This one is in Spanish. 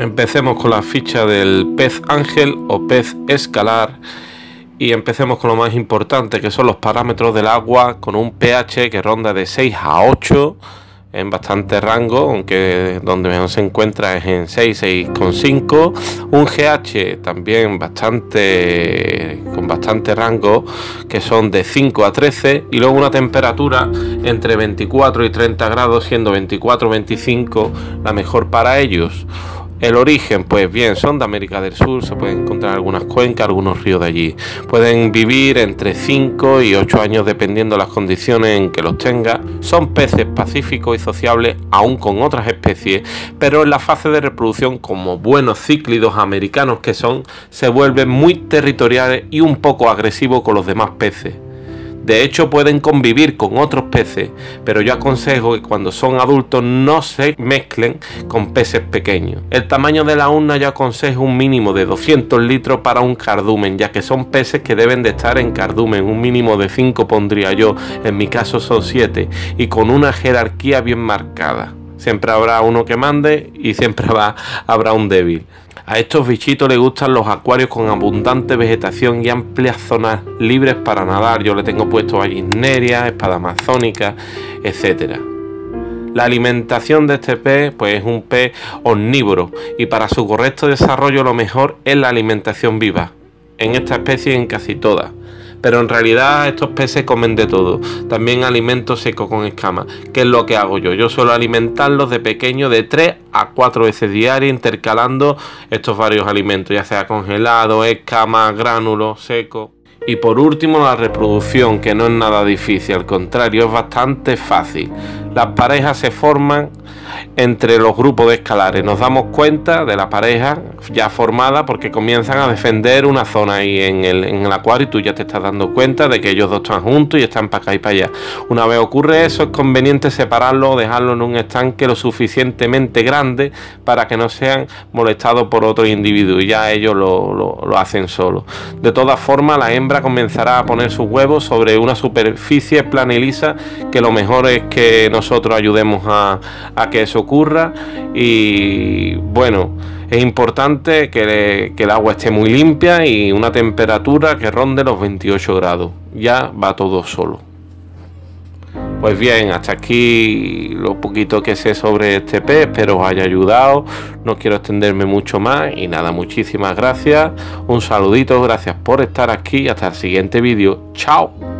Empecemos con la ficha del pez ángel o pez escalar y empecemos con lo más importante que son los parámetros del agua con un pH que ronda de 6 a 8 en bastante rango, aunque donde mejor se encuentra es en 6, 6,5. Un GH también bastante con bastante rango, que son de 5 a 13. Y luego una temperatura entre 24 y 30 grados, siendo 24-25 la mejor para ellos. El origen, pues bien, son de América del Sur, se pueden encontrar algunas cuencas, algunos ríos de allí. Pueden vivir entre 5 y 8 años dependiendo las condiciones en que los tenga. Son peces pacíficos y sociables aún con otras especies, pero en la fase de reproducción, como buenos cíclidos americanos que son, se vuelven muy territoriales y un poco agresivos con los demás peces. De hecho pueden convivir con otros peces, pero yo aconsejo que cuando son adultos no se mezclen con peces pequeños. El tamaño de la urna yo aconsejo un mínimo de 200 litros para un cardumen, ya que son peces que deben de estar en cardumen, un mínimo de 5 pondría yo, en mi caso son 7, y con una jerarquía bien marcada. Siempre habrá uno que mande y siempre habrá un débil. A estos bichitos les gustan los acuarios con abundante vegetación y amplias zonas libres para nadar. Yo le tengo puesto gallineria, espada amazónica, etc. La alimentación de este pez pues es un pez omnívoro y para su correcto desarrollo lo mejor es la alimentación viva. En esta especie en casi todas pero en realidad estos peces comen de todo, también alimento seco con escamas, que es lo que hago yo. Yo suelo alimentarlos de pequeño de 3 a 4 veces diarias, intercalando estos varios alimentos, ya sea congelado, escamas, gránulos, seco. Y por último la reproducción, que no es nada difícil, al contrario, es bastante fácil. Las parejas se forman entre los grupos de escalares. Nos damos cuenta de la pareja ya formada porque comienzan a defender una zona ahí en el, en el acuario y tú ya te estás dando cuenta de que ellos dos están juntos y están para acá y para allá. Una vez ocurre eso, es conveniente separarlo o dejarlo en un estanque lo suficientemente grande para que no sean molestados por otro individuo y ya ellos lo, lo hacen solo. De todas formas, la hembra comenzará a poner sus huevos sobre una superficie plana y lisa que lo mejor es que nosotros ayudemos a, que eso ocurra y bueno, es importante que, que, el agua esté muy limpia y una temperatura que ronde los 28 grados. Ya va todo solo. Pues bien, hasta aquí lo poquito que sé sobre este pez, espero os haya ayudado. No quiero extenderme mucho más y nada, muchísimas gracias. Un saludito, gracias por estar aquí. Hasta el siguiente vídeo. Chao.